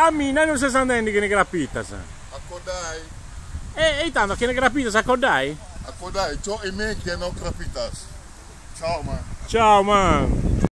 A mim, non si se andando che ne grappita. Accordai. E, e tanto che ne grappita, accordai? accordai? Ciò e me che non grappita. Ciao man. Ciao, man.